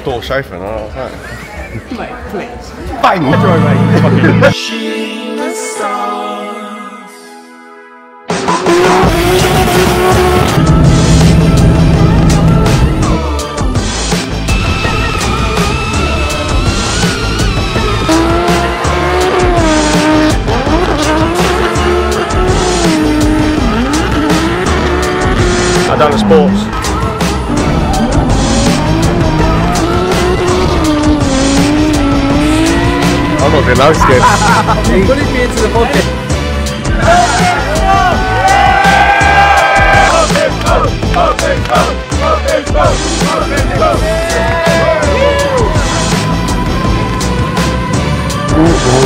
a door chauffeur. and I like that. Mate, please. Eh? Bang! Enjoy, mate. Fucking. I've done the sports. I'm not doing those scared. Me into the podcast.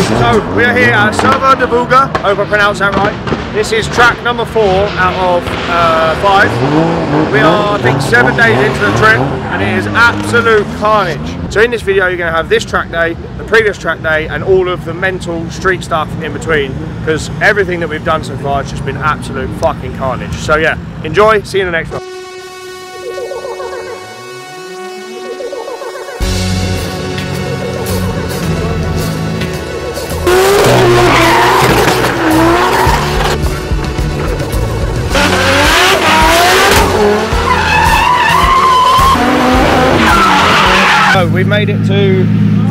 So we are here at Servo de Buga. Hope I pronounced that right. This is track number four out of uh, five. We are, I think, seven days into the trip, and it is absolute carnage. So in this video, you're going to have this track day, the previous track day, and all of the mental street stuff in between. Because everything that we've done so far has just been absolute fucking carnage. So yeah, enjoy. See you in the next one. So we've made it to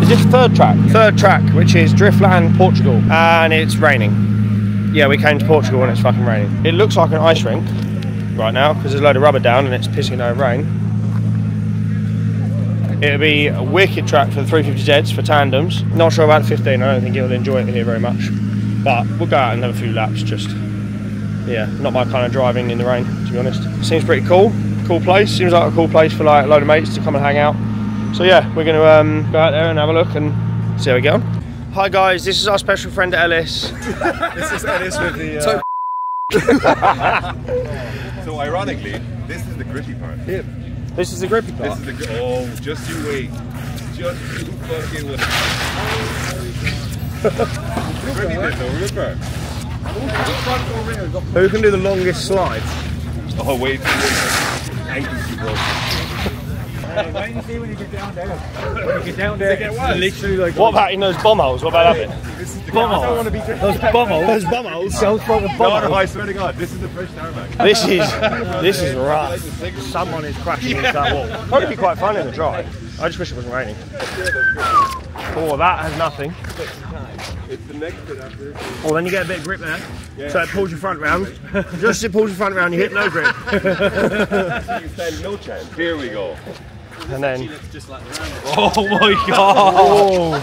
is this third track? Third track, which is Driftland, Portugal, and it's raining. Yeah, we came to Portugal and it's fucking raining. It looks like an ice rink right now because there's a load of rubber down and it's pissing down rain. It'll be a wicked track for the 350Zs for tandems. Not sure about the 15. I don't think it'll enjoy it here very much, but we'll go out and have a few laps. Just yeah, not my kind of driving in the rain, to be honest. Seems pretty cool. Cool place. Seems like a cool place for like a load of mates to come and hang out. So yeah, we're going to um, go out there and have a look and see how we get on. Hi guys, this is our special friend Ellis. This is Ellis with the. So- so ironically, this is the grippy part. This is the grippy This part. is the. gri- Oh, just you wait. Just you fucking wait. grippy bit, the ripper. Who can do the longest slide? Oh wait. Ankles too broken. When you see when you get down there, when you get down there, get worse. literally like What about in those bomb holes? What about that bit? This is the bum holes. Those bum holes. Those bomb holes. Those fucking No, bum no, holes. I swear to God, this is the fresh tarmac. This is this is rough. Someone is crashing into that wall. Probably be quite fun in the drive. I just wish it wasn't raining. Oh, that has nothing. It's the next bit after. Well, then you get a bit of grip there. So it pulls your front round. Just as it pulls your front round, you hit no grip. You stand no chance. Here we go. And then Oh my God.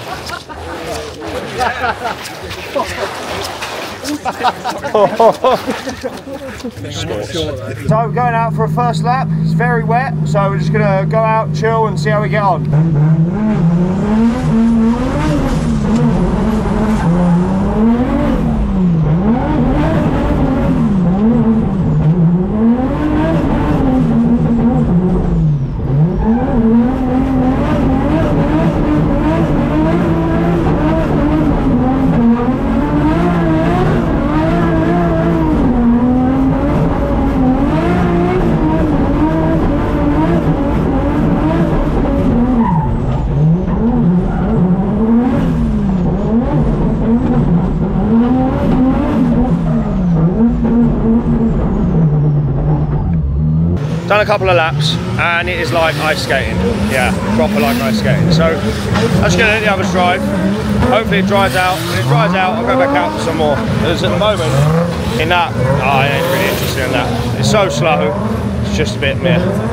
So we're going out for a first lap. It's very wet, so we're just gonna go out, chill, and see how we get on. Done a couple of laps, and it is like ice skating. Yeah, proper like ice skating. So I'm just gonna let the others drive. Hopefully it dries out. When it dries out, I'll go back out for some more. Because at the moment, in that, oh, I ain't really interested in that. It's so slow. It's just a bit meh.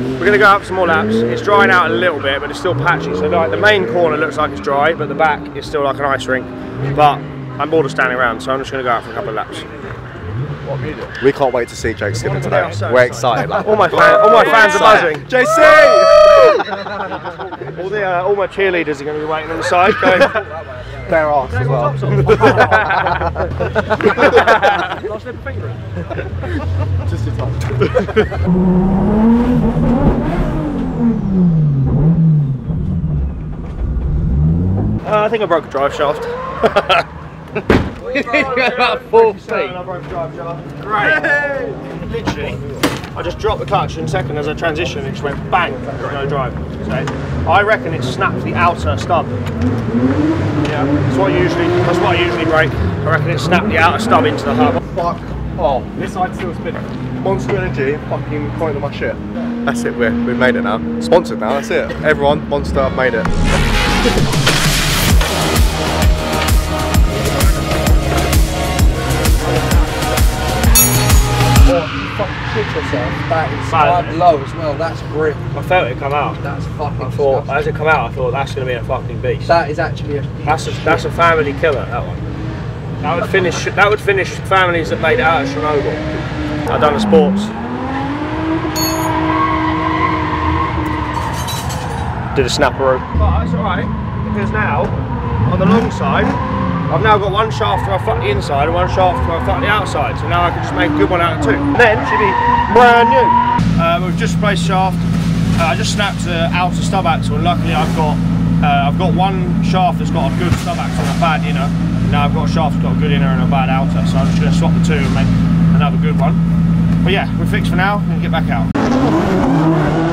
Right, we're gonna go up some more laps. It's drying out a little bit, but it's still patchy. So like the main corner looks like it's dry, but the back is still like an ice rink. But I'm bored of standing around, so I'm just gonna go out for a couple of laps. We can't wait to see Jake skipping today. I'm so We're excited. like- All my fans, all my fans are buzzing. JC! All the uh, all my cheerleaders are gonna be waiting on the side, going. Bare arse as well. Just a touch. Uh, I think I broke a drive shaft. about four feet. I broke a drive shaft. Great. Literally, I just dropped the clutch in second as I transitioned. It just went bang. No drive. So I reckon it snapped the outer stub. Yeah, that's what I usually. That's what I usually break. I reckon it snapped the outer stub into the hub. Fuck off. This side's still spinning. Monster Energy fucking pointing at my shit. That's it, we're, we've made it now. Sponsored now, that's it. Everyone, Monster, I've made it. fucking shit yourself. That is Bad, quite low as well. That's grim. I felt it come out. That's fucking I thought disgusting. as it come out, I thought that's going to be a fucking beast. That is actually a. That's a, that's a family killer. That one. That would finish. That would finish families that made it out of Chernobyl. I've done the sports. Did a snapperoo. But that's alright because now on the long side, I've now got one shaft where I fuck the inside and one shaft where I fuck the outside. So now I can just make a good one out of two. And Then it should be brand new. Uh, we've just replaced shaft. Uh, I just snapped the outer stub axle and luckily I've got uh, I've got one shaft that's got a good stub axle and a bad inner. Now I've got a shaft that's got a good inner and a bad outer. So I'm just going to swap the two and make another good one. But yeah, we're fixed for now and get back out.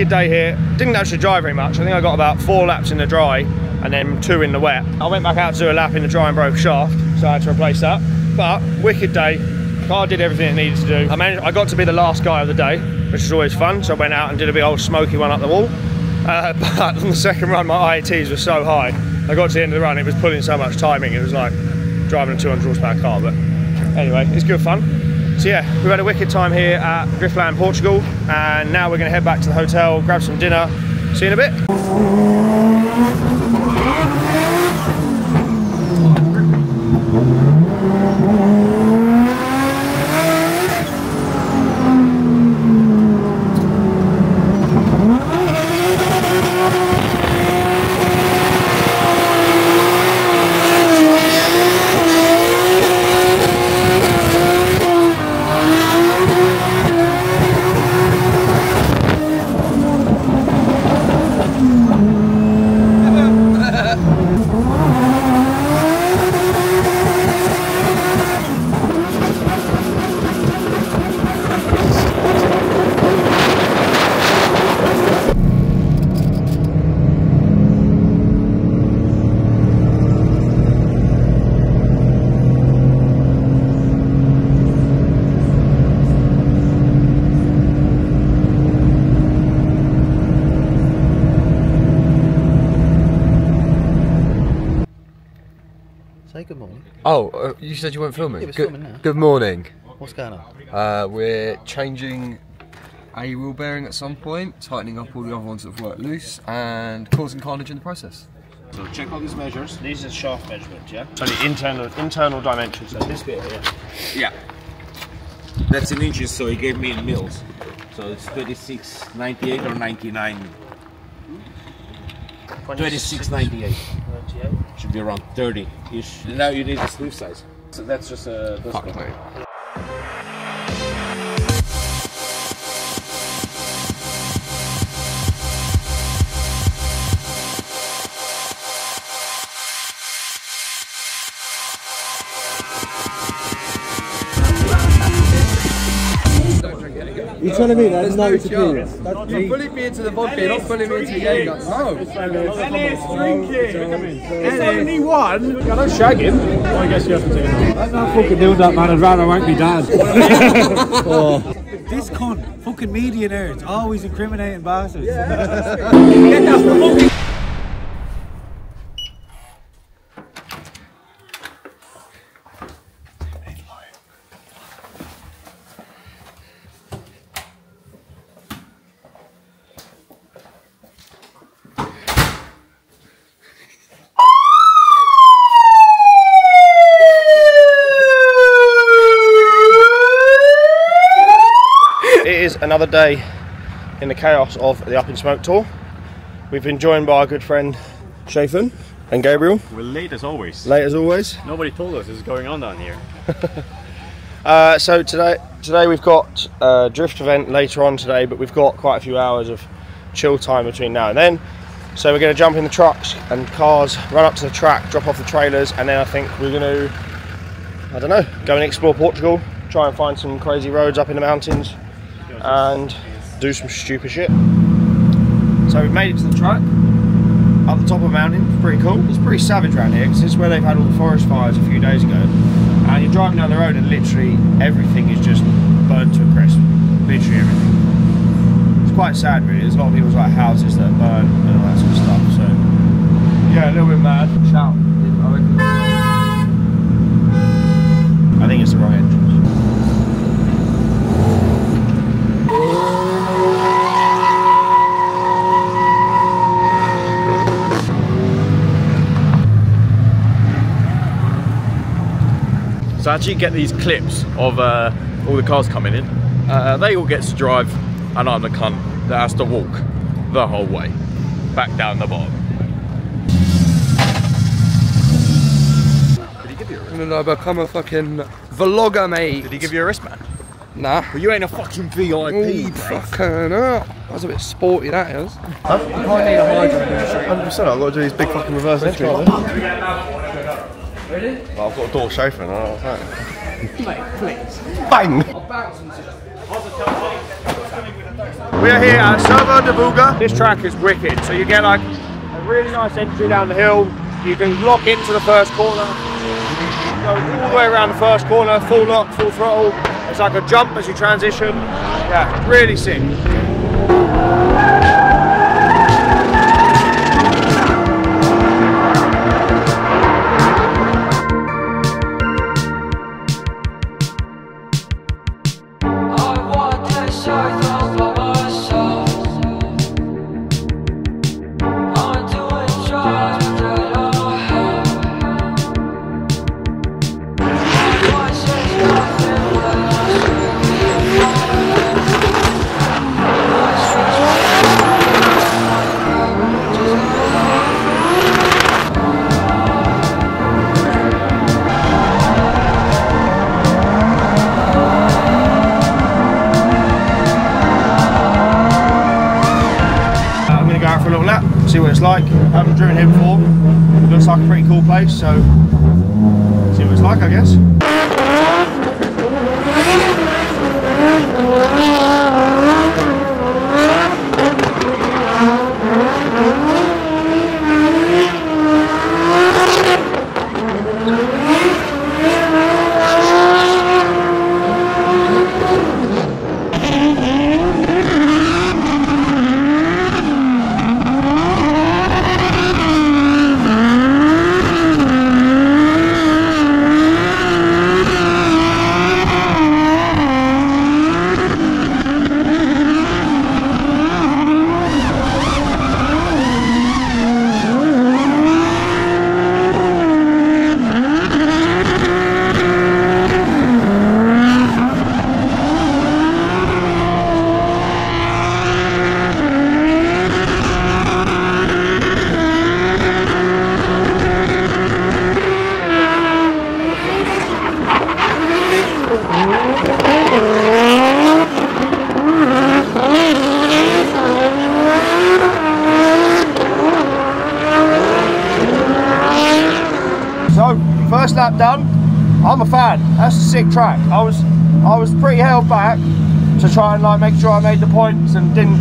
Wicked day here. Didn't actually dry very much. I think I got about four laps in the dry and then two in the wet. I went back out to do a lap in the dry and broke shaft, so I had to replace that. But wicked day. Car did everything it needed to do. I managed, I got to be the last guy of the day, which is always fun. So I went out and did a big old smoky one up the wall. Uh, but on the second run, my IATs were so high. I got to the end of the run, it was pulling so much timing. It was like driving a 200 horsepower car. But anyway, it's good fun. So yeah, we've had a wicked time here at Driftland, Portugal, and now we're going to head back to the hotel, grab some dinner. See you in a bit. Oh, uh, you said you weren't filming. Yeah, we're good, filming now. good morning. What's going on? Uh, we're changing a wheel bearing at some point, tightening up all the other ones that have worked loose, and causing carnage in the process. So check all these measures. These are shaft measurements, yeah? So the internal internal dimensions. So this bit here. Yeah. That's in inches, so he gave me in mils. So it's 26, 98 or 99. 26, 98. Should be around 30 ish. Now you need the sleeve size. So that's just a. Uh, Fuck me. You're telling me that's 92p? You're pulling me into the vodka, not pulling me into the Jaeger. No. Seventy-one. Can I shag him? I guess you have to take it. That's not fucking do that, man. I'd rather wank me dad. This cunt, fucking media nerds, always incriminating bastards. It is another day in the chaos of the Up in Smoke tour. We've been joined by our good friend Schaefchen and Gabriel, We're late as always. late as always. Nobody told us this is going on down here. Uh, so today, today we've got a drift event later on today, but we've got quite a few hours of chill time between now and then. So we're going to jump in the trucks and cars, run up to the track, drop off the trailers, and then I think we're going to, I don't know, go and explore Portugal, try and find some crazy roads up in the mountains, and do some stupid shit. So we've made it to the track, up the top of a mountain. Pretty cool. It's pretty savage around here because this is where they've had all the forest fires a few days ago. And you're driving down the road and literally everything is just burned to a crisp. Literally everything. It's quite sad, really. There's a lot of people's like houses that burn and all that sort of stuff. So yeah, a little bit mad. Shout. I think it's the entrance. So actually get these clips of uh, all the cars coming in. Uh, they all get to drive, and I'm the cunt that has to walk the whole way back down the bottom. Did he give you a And then I become a fucking vlogger, mate. Did he give you a wristband? Nah. Well, you ain't a fucking VIP. Ooh, fucking hell. That's a bit sporty, that is. i might need a hydra 100%. I've got to do these big fucking reverse entries. Ready? Well, I've got a door chauffeur and I don't know what Bang! We are here at Serva de Buga. This track is wicked. So you get like a really nice entry down the hill. You can lock into the first corner. Go all the way around the first corner, full lock, full throttle. It's like a jump as you transition. Yeah, really sick. Like a pretty cool place, so see what it's like, I guess.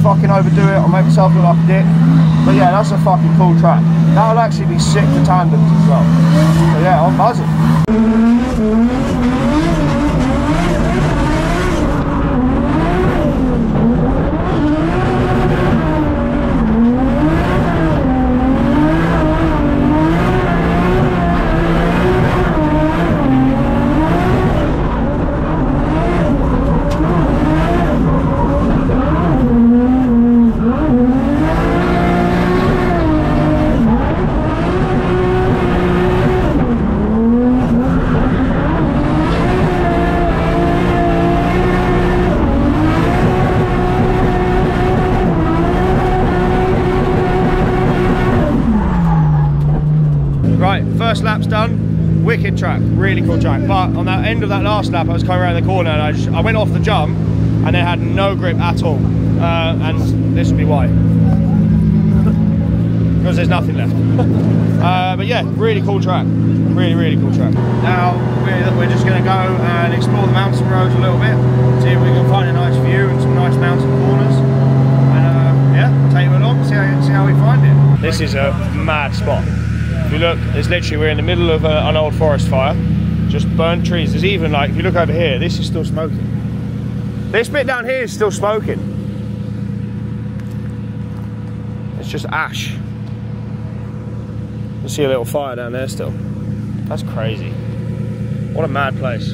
Fucking overdo it or make myself look like a dick. But yeah, that's a fucking cool track. That'll actually be sick for tandems as well. So yeah, I'm buzzing. Right, first lap's done. Wicked track, really cool track. But on that end of that last lap, I was coming around the corner and I, just, I went off the jump and it had no grip at all. Uh, and this would be why. Because there's nothing left. uh, but yeah, really cool track. Really, really cool track. Now we're, we're just going to go and explore the mountain roads a little bit, see if we can find a nice view and some nice mountain corners. And uh, yeah, take you along, see how, see how we find it. This is a mad spot. If you look, it's literally we're in the middle of a, an old forest fire, just burnt trees. There's even like if you look over here, this is still smoking. This bit down here is still smoking. It's just ash. You see a little fire down there still. That's crazy. What a mad place.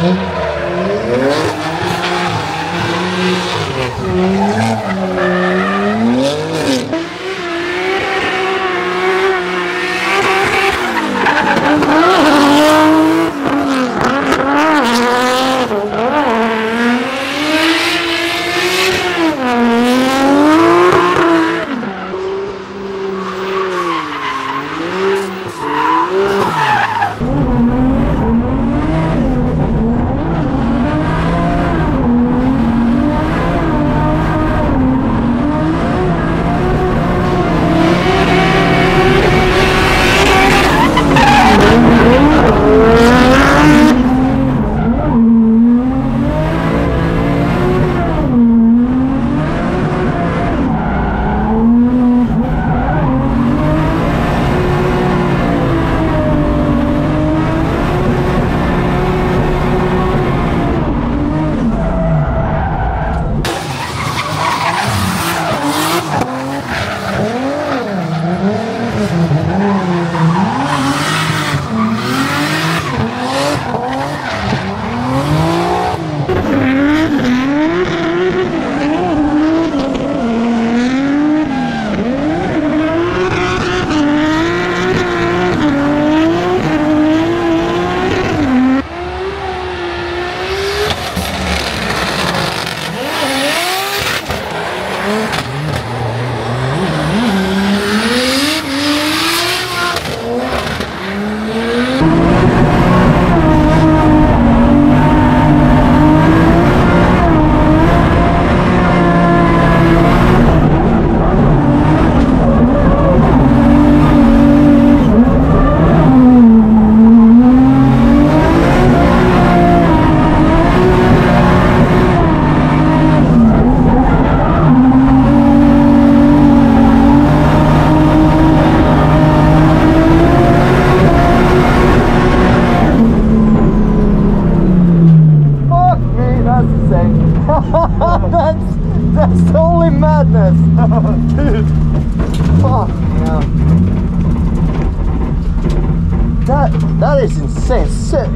Fuck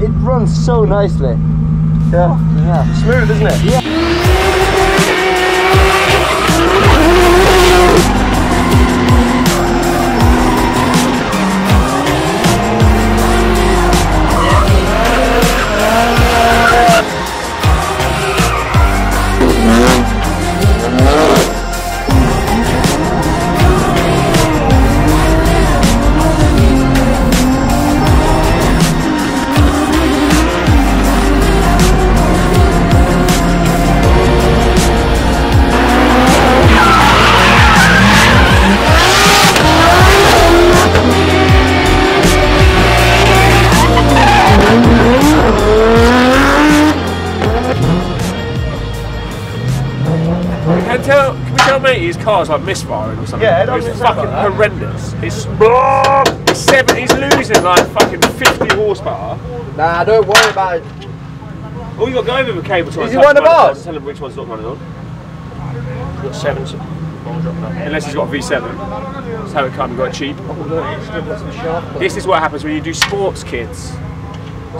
it runs so nicely. Yeah. Yeah. Smooth, isn't it? Yeah. Car's like misfiring or something? Yeah, it sound fucking like horrendous. It's it's seven. He's losing like fucking fifty horsepower. Nah, don't worry about it. All you got to go over with a cable to Is he one of ours? Tell him which one's not running on. Got seven. Unless he's got a V7. That's how it comes. Oh, you got it cheap. This is what happens when you do sports, kids.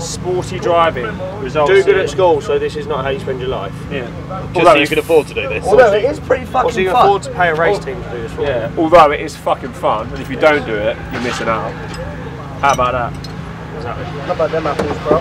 Sporty driving results. Do good at school, so this is not how you spend your life. Yeah. Just Although so you can afford to do this. Although it is pretty fucking Also, you can fun. afford to pay a race team to do this for you. Yeah. Although it is fucking fun, and if you don't do it, you're missing out. How about that? How about them apples, bro?